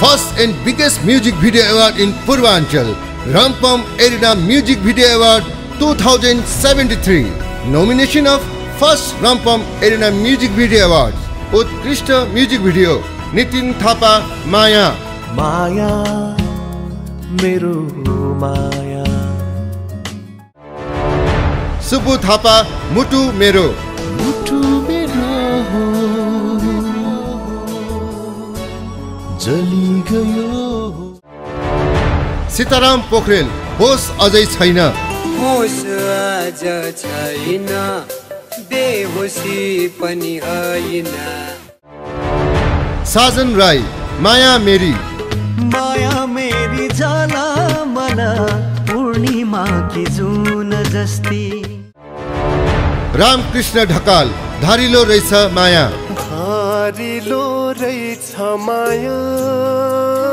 First and biggest music video award in Purvanchal. Rampam Arena Music Video Award 2073. Nomination of First Rampam Arena Music Video Awards. Utkrishta Music Video. Nitin Thapa Maya. माया मेरो माया सुबु थापा मुटु मेरो मुटु सीताराम पोखरेल होस अझै छैन। होस आज छैन बेहोसी पनि होइन। साजन राई माया मेरी। माया मेरी जाला मन पूर्णिमा कि जुन जस्ती। रामकृष्ण ढकाल धारिलो रहेछ माया। धारिलो रहेछ माया।